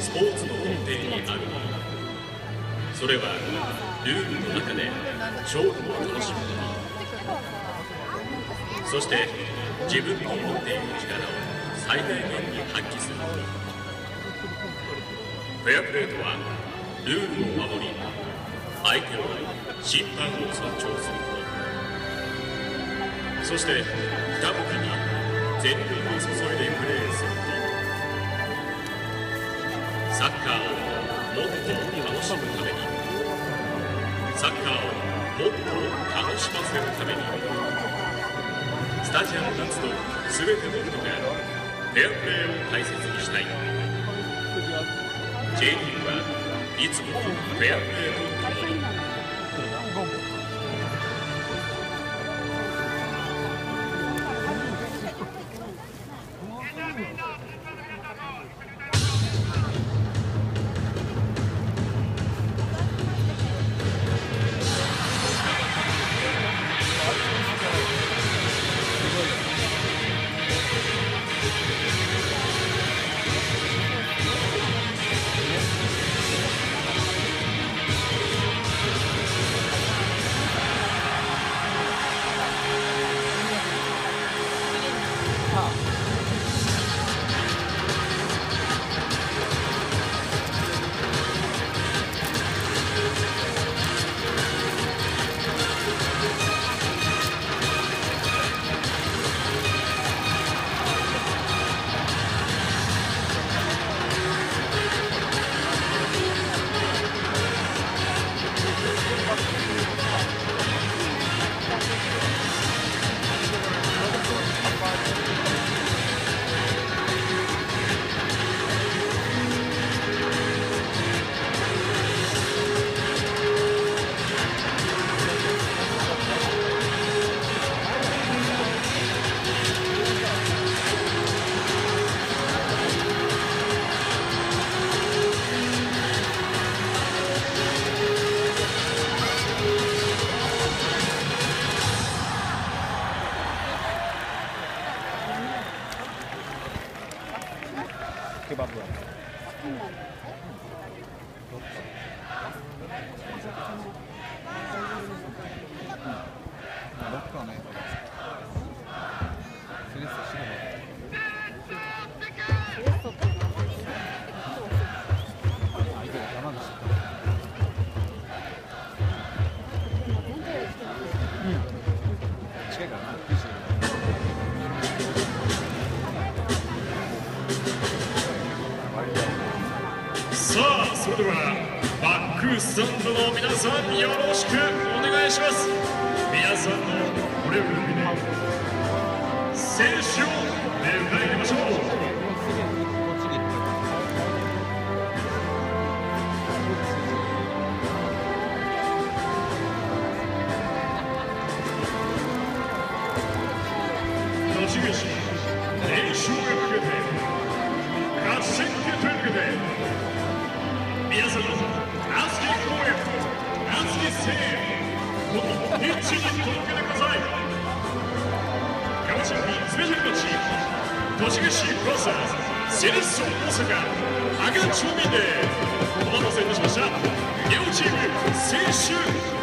スポーツの根底にあるものそれはルールの中で勝負を楽しむことそして自分の持っている力を最大限に発揮する。ことフェアプレーとはルールを守り相手を審判を尊重すること。そして二武器に全力を注いでプレカーをもっと楽しむためにサッカーをもっと楽しませるためにスタジアム夏と全ての人がフェアプレーを大切にしたい。J リーグはいつもフェアプレー。と共に aqui, それではバックスタンドの皆さんよろしくお願いします。皆さんのこれを見て選手を迎えましょう。栃木市熱き応援熱き声援このピッチに届けてくださいガチスペシャルマッチ栃木市 VS セレッソ大阪赤町民でお待たせいたしました両チーム選手